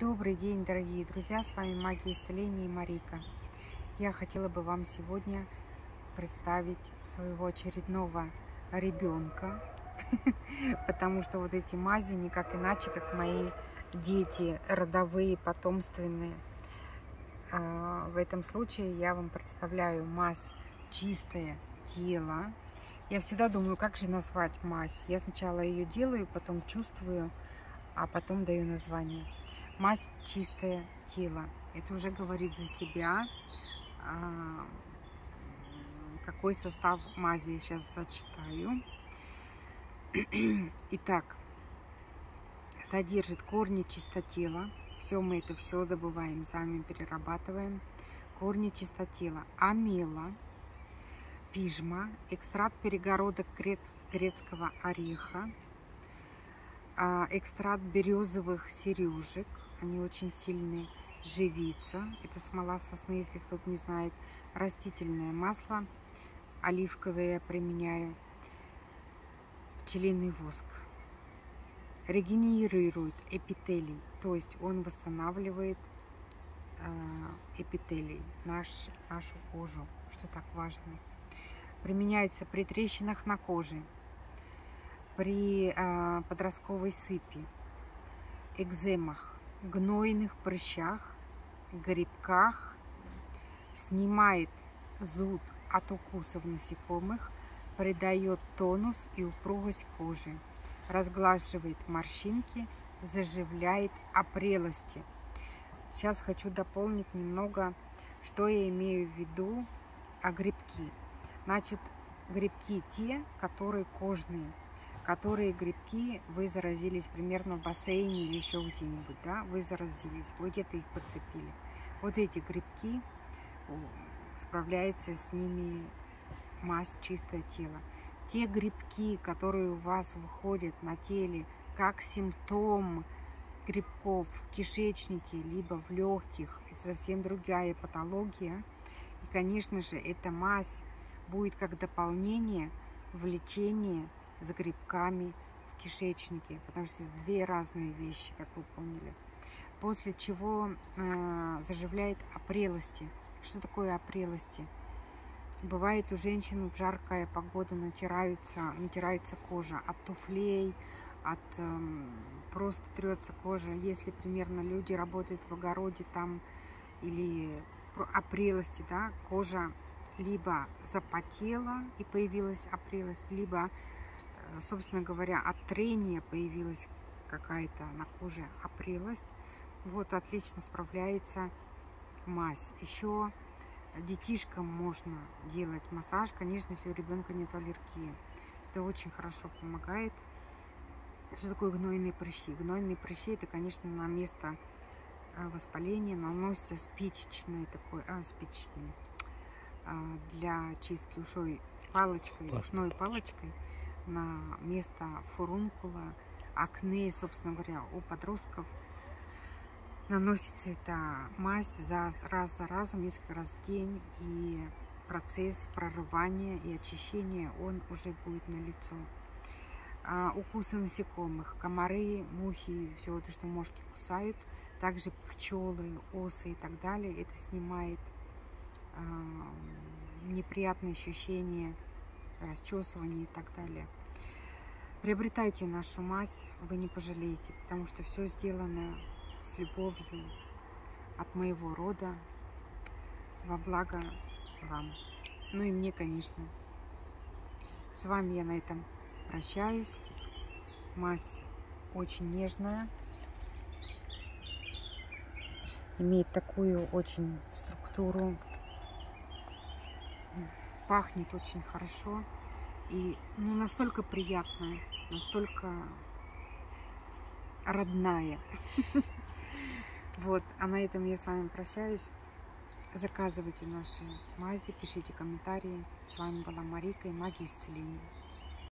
Добрый день, дорогие друзья! С вами Магия Исцеления и Марика. Я хотела бы вам сегодня представить своего очередного ребенка, потому что вот эти мази никак иначе, как мои дети родовые, потомственные. А, в этом случае я вам представляю мазь «Чистое тело». Я всегда думаю, как же назвать мазь. Я сначала ее делаю, потом чувствую, а потом даю название. Мазь чистое тело. Это уже говорит за себя. А, какой состав мази я сейчас зачитаю. Итак, содержит корни чистотела. Все мы это все добываем, сами перерабатываем. Корни чистотела. Амела, пижма, экстракт перегородок грецкого ореха, экстракт березовых сережек, они очень сильные. Живица, это смола сосны, если кто-то не знает. Растительное масло, оливковое я применяю. Пчелиный воск. Регенерирует эпителий, то есть он восстанавливает э, эпителий, наш, нашу кожу, что так важно. Применяется при трещинах на коже, при э, подростковой сыпи, экземах, гнойных прыщах, грибках, снимает зуд от укусов насекомых, придает тонус и упругость кожи, разглаживает морщинки, заживляет опрелости. Сейчас хочу дополнить немного, что я имею в виду о грибки. Значит, грибки те, которые кожные – которые грибки вы заразились примерно в бассейне или еще где-нибудь, да, вы заразились, вы где-то их подцепили. Вот эти грибки, справляется с ними мазь чистое тело. Те грибки, которые у вас выходят на теле как симптом грибков в кишечнике, либо в легких, это совсем другая патология. И, конечно же, эта мазь будет как дополнение в лечении с грибками в кишечнике, потому что это две разные вещи, как вы поняли. После чего э, заживляет опрелости. Что такое опрелости? Бывает у женщин в жаркая погода натираются, натирается кожа от туфлей, от э, просто трется кожа. Если примерно люди работают в огороде там или опрелости, да, кожа либо запотела и появилась опрелость, либо собственно говоря, от трения появилась какая-то на коже опрелость. Вот отлично справляется мазь. Еще детишкам можно делать массаж, конечно, если у ребенка нет аллергии. Это очень хорошо помогает. Что такое гнойные прыщи? Гнойные прыщи это, конечно, на место э, воспаления наносится спичечный такой, а, спичечный, а, для чистки ушой палочкой, ушной палочкой на место фурункула, акне, собственно говоря, у подростков. Наносится эта мазь за, раз за разом, несколько раз в день, и процесс прорывания и очищения, он уже будет на лицо. А, укусы насекомых, комары, мухи, все это, что мошки кусают, также пчелы, осы и так далее, это снимает а, неприятные ощущения расчесывание и так далее. Приобретайте нашу мазь, вы не пожалеете, потому что все сделано с любовью от моего рода, во благо вам. Ну и мне, конечно. С вами я на этом прощаюсь. Мазь очень нежная. Имеет такую очень структуру пахнет очень хорошо и ну, настолько приятная, настолько родная. Вот, а на этом я с вами прощаюсь. Заказывайте наши мази, пишите комментарии. С вами была Марика и Магия Исцеления.